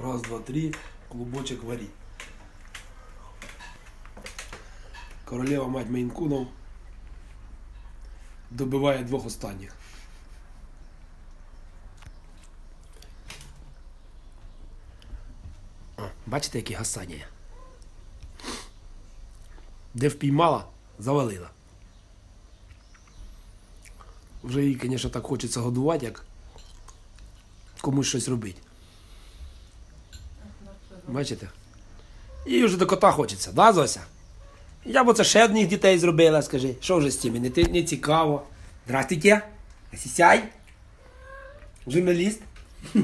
Раз, два, три, клубочек вари. Королева мать Мейнкунов добиває двох останніх. Бачите, які гасання? Де впіймала, завалила. Вже їй, звісно, так хочеться годувати, як комусь щось робити. Бачите? Їй вже до кота хочеться, да, Зося? Я б оце ще одних дітей зробила, скажи. Що вже з тими? Не, не цікаво. Здравствуйте. Асісяй. Журналіст.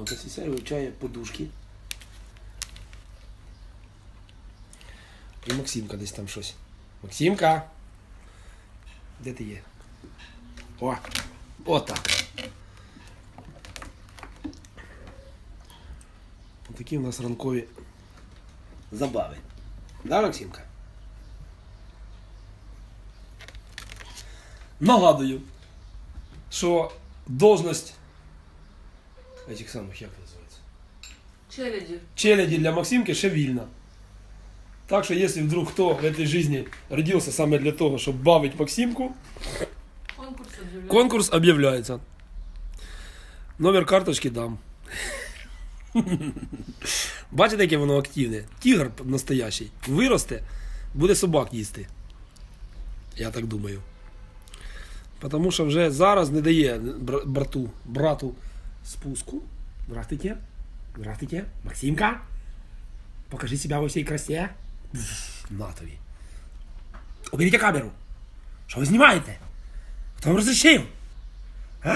От Асісяй вивчає подушки. І Максимка десь там щось. Максимка. Де ти є? О! Отак. Такі у нас ранкові забави. Да, Максимка? Нагадую, що должность этих самих, як називається? Челяді. челяди для Максимки ще вільна. Так що, якщо вдруг хто в этой жизни родился саме для того, щоб бавить Максимку, Конкурс об'являє. конкурс об'являється. Номер карточки дам. Бачите, яке воно активне? Тігр настоящий. Виросте, буде собак їсти. Я так думаю. Тому що вже зараз не дає брату, брату спуску. Здравствуйте. Здравствуйте. Максимка. Покажи себя во всей красе. Пф, На тобі. Уберіть камеру. Що ви знімаєте? Хто вам розрішив? А?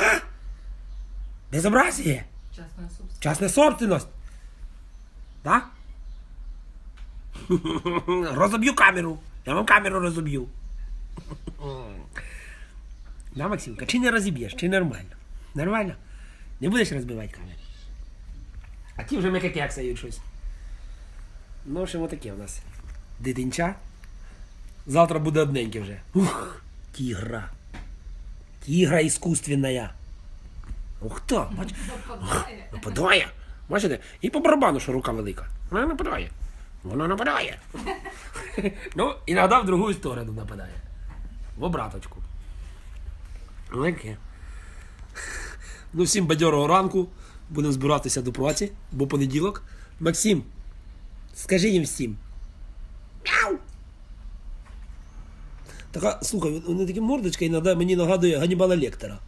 Безобразие. Частна собственность. Частная собственность. Да? Розоб'ю камеру. Я вам камеру розоб'ю. Да, Максимка, чи не розіб'єш, чи нормально? Нормально? Не будеш розбивати камеру? А ті вже мекакексають щось. Ну, в общем, отаке у нас. Дитинча. Завтра буде одненьке вже. Ух, тігра. Тігра іскусственная. Ух то, бач, Нападає. Нападає. Бачите? І по барабану, що рука велика. Вона нападає. Вона нападає. ну, іноді в другу сторону нападає. В обраточку. Таке. Ну, всім бадьорого ранку. Будемо збиратися до праці, бо понеділок. Максим, скажи їм всім. Мяу! Така, слухай, вони такі мордочка іноді мені нагадує Ганнібала Лектора.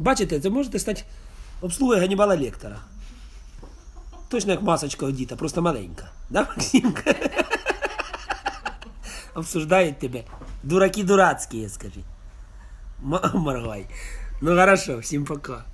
Бачите, це можете стати обслугою Ганнібала Лектора. Точно як масочка одіта, просто маленька. Да, Максимка? Обсуждають тебе. Дураки дурацькі, скажи. Моргай. Ну хорошо, всім пока.